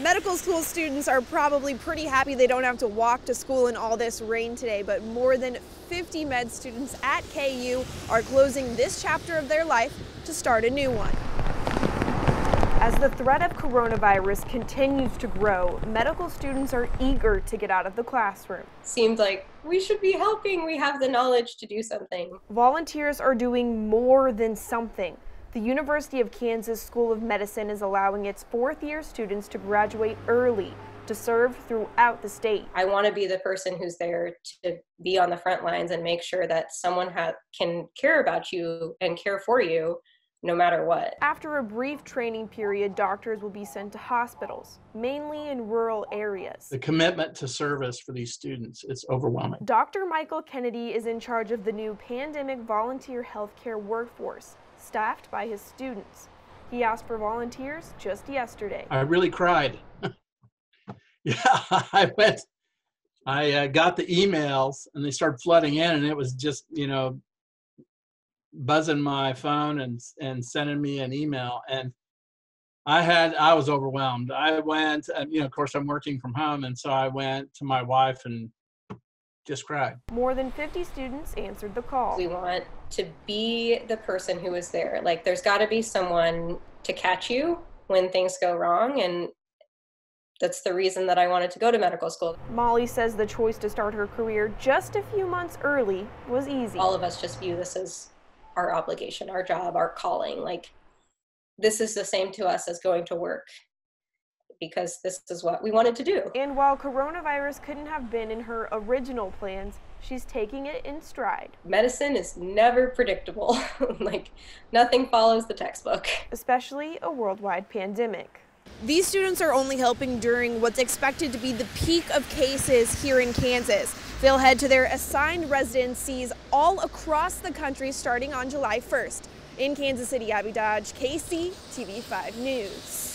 Medical school students are probably pretty happy they don't have to walk to school in all this rain today, but more than 50 med students at KU are closing this chapter of their life to start a new one. As the threat of coronavirus continues to grow, medical students are eager to get out of the classroom. Seems like we should be helping, we have the knowledge to do something. Volunteers are doing more than something. The University of Kansas School of Medicine is allowing its fourth year students to graduate early to serve throughout the state. I want to be the person who's there to be on the front lines and make sure that someone ha- can care about you and care for you no matter what. After a brief training period, doctors will be sent to hospitals, mainly in rural areas. The commitment to service for these students is overwhelming. Dr. Michael Kennedy is in charge of the new pandemic volunteer healthcare workforce staffed by his students. He asked for volunteers just yesterday. I really cried. yeah, I went, I uh, got the emails and they started flooding in, and it was just, you know, buzzing my phone and and sending me an email and I had I was overwhelmed. I went and you know of course I'm working from home and so I went to my wife and just. More than 50 students answered the call. We want to be the person who is there. Like there's got to be someone to catch you when things go wrong and that's the reason that I wanted to go to medical school. Molly says the choice to start her career just a few months early was easy. All of us just view this as our obligation, our job, our calling. Like this is the same to us as going to work because this is what we wanted to do. And while coronavirus couldn't have been in her original plans, she's taking it in stride. Medicine is never predictable. like nothing follows the textbook. Especially a worldwide pandemic. These students are only helping during what's expected to be the peak of cases here in Kansas. They'll head to their assigned residencies all across the country starting on July 1st. In Kansas City, Abby Dodge, KC, TV5 News.